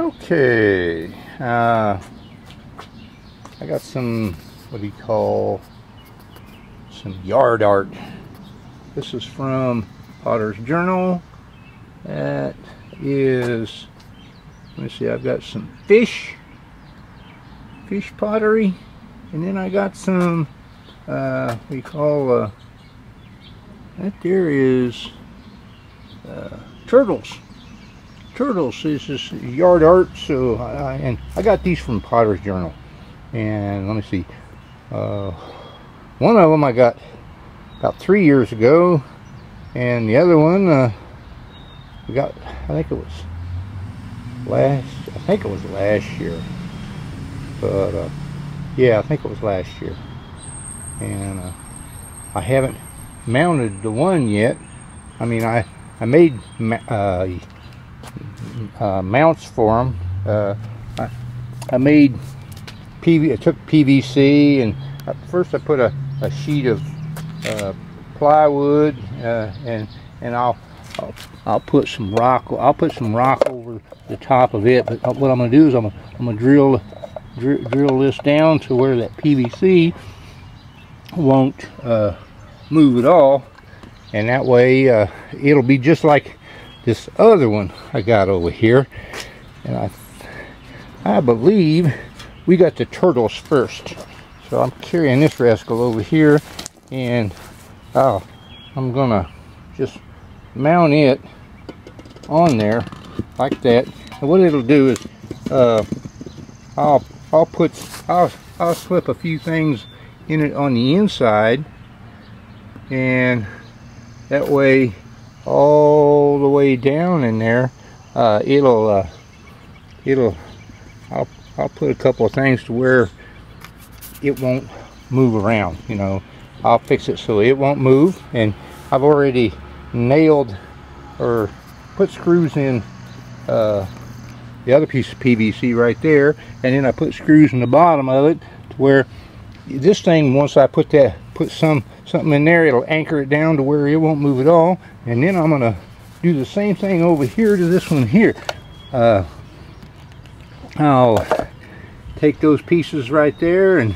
Okay, uh, I got some, what do you call, some yard art. This is from Potter's Journal. That is, let me see, I've got some fish, fish pottery, and then I got some, uh, we call, uh, that there is uh, turtles turtles. This is yard art. So I, and I got these from Potter's Journal. And let me see. Uh, one of them I got about three years ago, and the other one uh, we got. I think it was last. I think it was last year. But uh, yeah, I think it was last year. And uh, I haven't mounted the one yet. I mean, I I made uh, uh, mounts for them. Uh, I, I, made PV, I took PVC and first I put a, a sheet of uh, plywood uh, and and I'll, I'll, I'll put some rock I'll put some rock over the top of it. But what I'm going to do is I'm gonna, I'm gonna drill, drill drill this down to where that PVC won't uh, move at all and that way uh, it'll be just like this other one I got over here. And I I believe we got the turtles first. So I'm carrying this rascal over here and oh I'm gonna just mount it on there like that. And what it'll do is uh, I'll I'll put I'll I'll slip a few things in it on the inside. And that way all the way down in there. Uh, it'll uh, it'll I'll, I'll put a couple of things to where it won't move around you know. I'll fix it so it won't move. And I've already nailed or put screws in uh, the other piece of PVC right there. And then I put screws in the bottom of it to where this thing once I put that put some something in there it'll anchor it down to where it won't move at all. And then I'm gonna do the same thing over here to this one here. Uh, I'll take those pieces right there and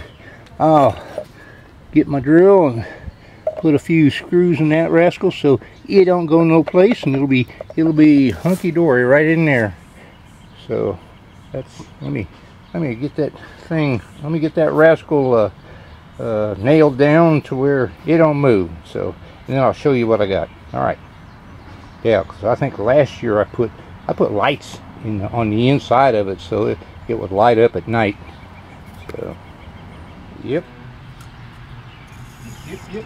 I'll get my drill and put a few screws in that rascal so it don't go no place and it'll be it'll be hunky-dory right in there. So that's let me let me get that thing let me get that rascal uh, uh, nailed down to where it don't move. So, and then I'll show you what I got. All right. Yeah, because I think last year I put I put lights in the, on the inside of it so it, it would light up at night. So, yep. Yep, yep.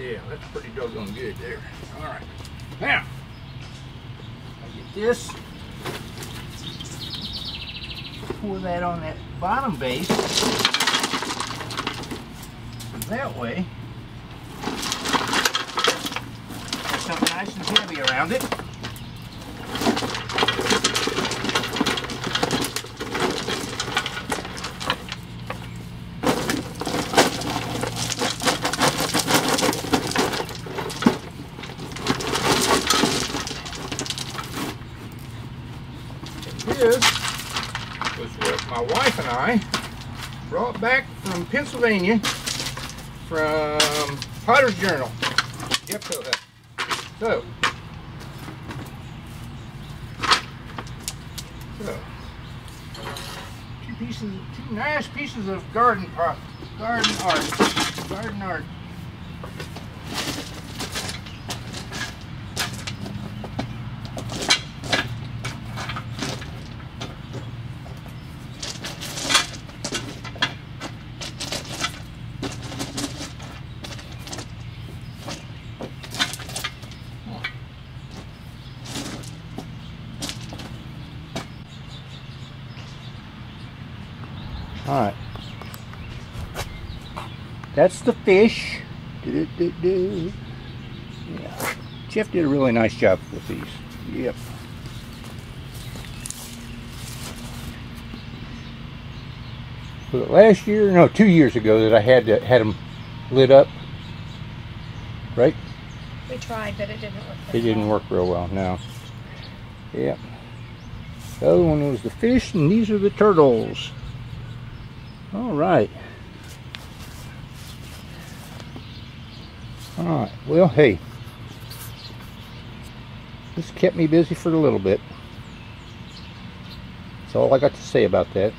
Yeah, that's pretty doggone good there. All right. Now, I get this. Pour that on that bottom base. That way, something nice and heavy around it. Is was what my wife and I brought back from Pennsylvania from Potter's Journal. Yep, so, uh, so, so two pieces, two nice pieces of garden pot, garden art, garden art. Alright. That's the fish. Do, do, do. Yeah. Jeff did a really nice job with these. Yep. Was it last year? No, two years ago that I had to, had them lit up. Right? We tried, but it didn't work. It didn't work real well, no. Yep. The other one was the fish, and these are the turtles. All right. All right. Well, hey. This kept me busy for a little bit. That's all I got to say about that.